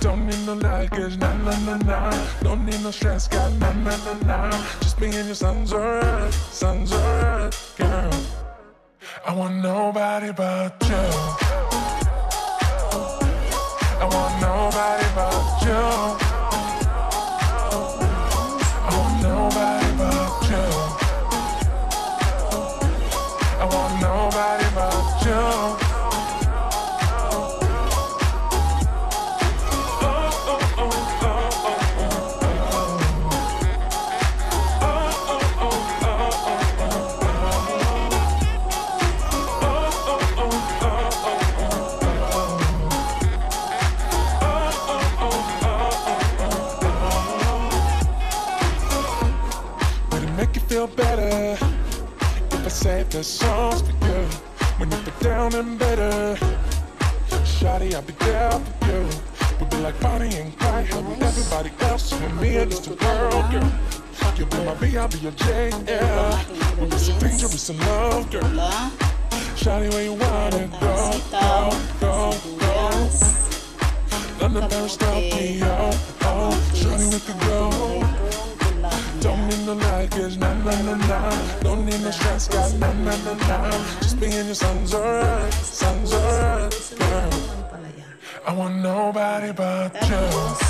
Don't need no luggage, nah, nah, nah, nah. Don't need no stress, got nah, nah, nah, nah. Just me and your sun's alright, sun's alright, girl. I want nobody but you. I want nobody the songs for you? When you put down and better, Shawty, I'll be there for you. We'll be like Bonnie and Clyde, how with everybody else, and me against the world, girl. You'll be my B, I'll be your J, yeah. We'll be so dangerous in love, girl. Shawty, where you wanna go, go, go, go. Sibuyas. London, Paris, Tokyo, oh, Shawty, we could go. Don't need no luggage, nah, nah, nah, nah. Don't need no stress, got nah, nah, nah, nah. Just being your son's alright, son's alright, girl. I want nobody but you.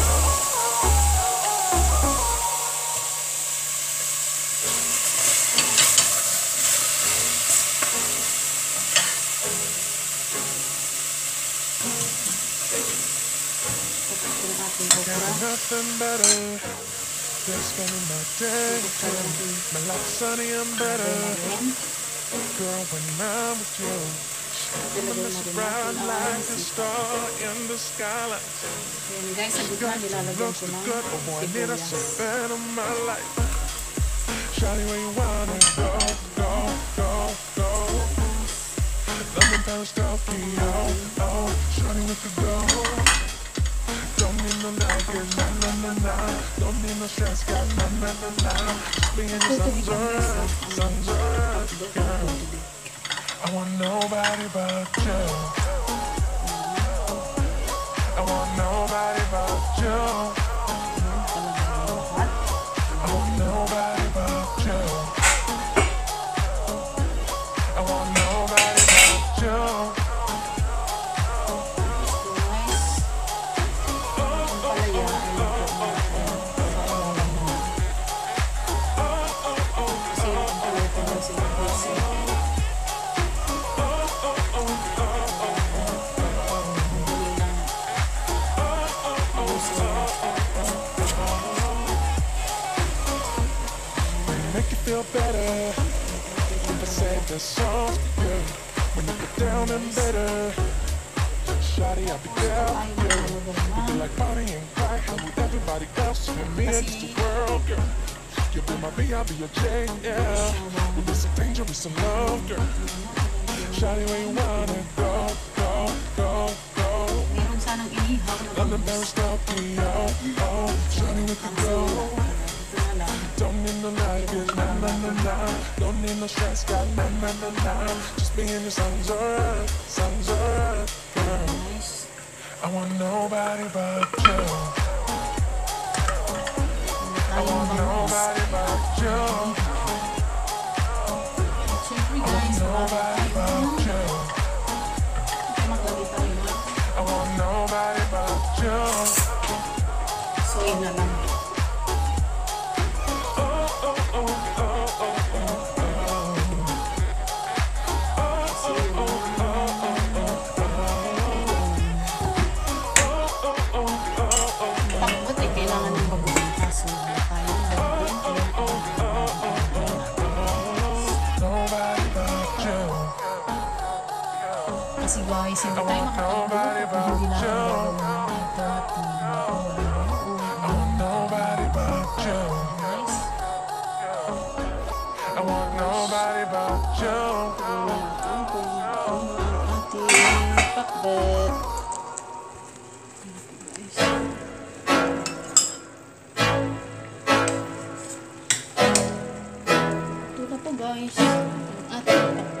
Nothing better than spending my day with you. My life's sunny and better. Girl, when I'm with you. Rin Bright like a star in the skyline. Ayan guys, sa gitna nilalagyan Looks ko the ng good, oh boy, I need a something in my life. Shawty, where you wanna go, go, go, go? London, Paris, Tokyo, oh, Shawty, we could go. No stress, got nah. Being girl. I want nobody but you. I want nobody but you. I want nobody but you. I want nobody but you. Feel better. I save the songs you. When you get down and better. Shawty, I'll be there for you. Be like Bonnie and Clyde, with everybody else. You and me against the world, girl. You'll be my B, I'll be your J, yeah. We'll be so dangerous in love, girl. Shawty, where you wanna go, go, go, go? Inihaw na London, bangus. Paris, Tokyo, oh, Shawty, we could go. Na. Don't need no luggage, nah, nah, nah, nah. Don't need no stress, got nah, nah, nah, nah. Just being your songs alright, songs uh, alright, girl. I want nobody but you. I want nobody but you. Siyempre guys, Nobody but you. Natin gagawin dito at hindi I want nobody but you. I want nobody but you. ang. Ito na po guys. Ang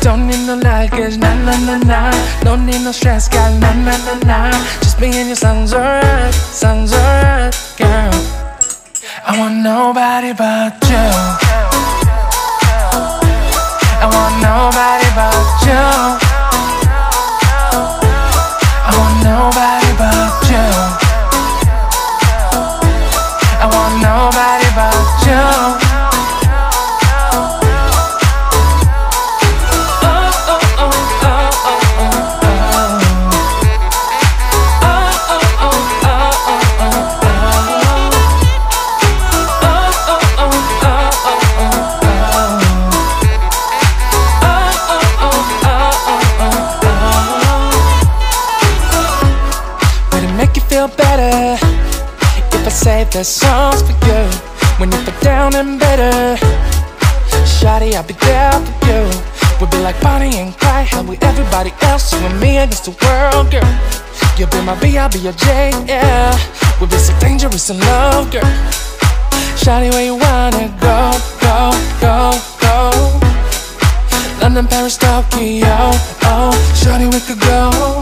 Don't need no luggage, nah nah nah nah. Don't need no stress, got nah nah nah nah. Just me and you sounds alright, sounds alright, girl. I want nobody but you. World, girl. You'll be my B, I'll be your J, yeah. We'll be so dangerous in love, girl. Shawty, where you wanna go, go, go, go? London, Paris, Tokyo, oh, Shawty, we could go.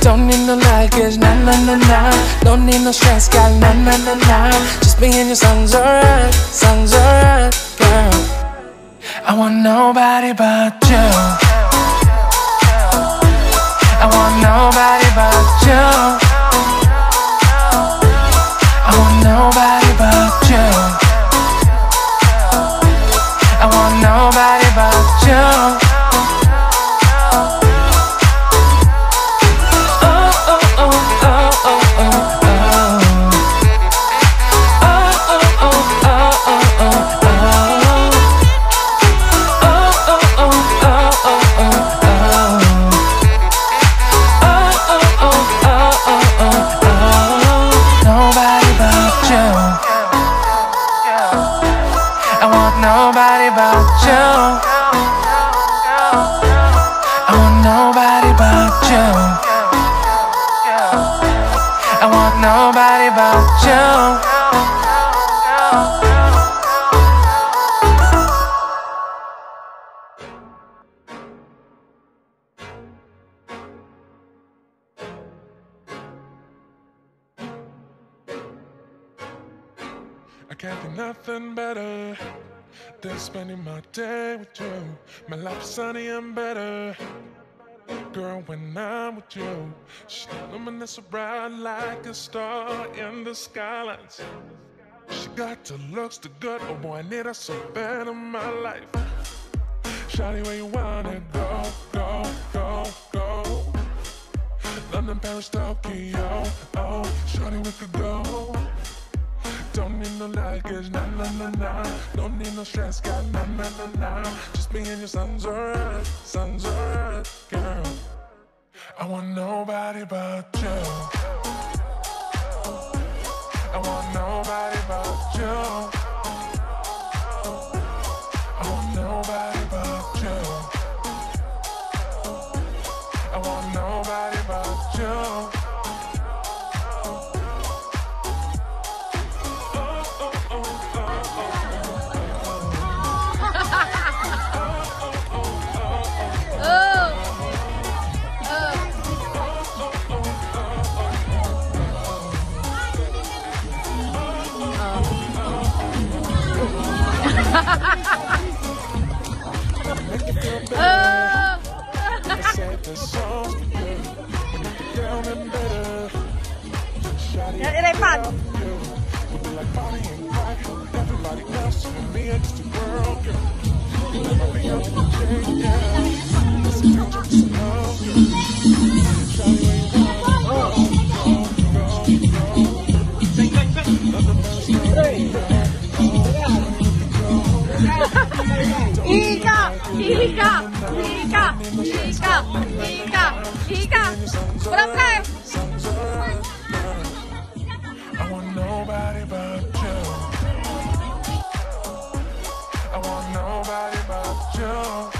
Don't need no luggage, nah nah nah nah. Don't need no stress, got nah nah nah nah. Just me and you sounds alright, sounds alright, girl. I want nobody but you. Nobody nobody but you. I can't do nothing better than spending my day with you. My life's sunny and better. Girl, when I'm with you, she's luminous so bright like a star in the skylines. She got the looks, the good. Oh boy, I need her so bad in my life. Shawty, where you wanna go, go, go, go? London, Paris, Tokyo. Oh, Shawty, we could go. Don't need no luggage, nah, nah, nah, nah. Don't need no stress, got nah, nah, nah, nah. Just me and your son's alright, son's alright, girl. I want nobody but you. I want nobody but you. Shawty, Walang life! Songs alright, girl. I want nobody but you.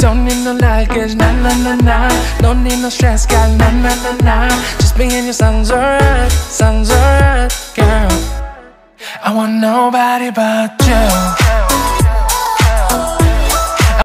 Don't need no luggage, nah, nah, nah, nah. Don't need no stress, got nah, nah, nah, nah. Just being in your son's alright, son's alright, girl. I want nobody but you.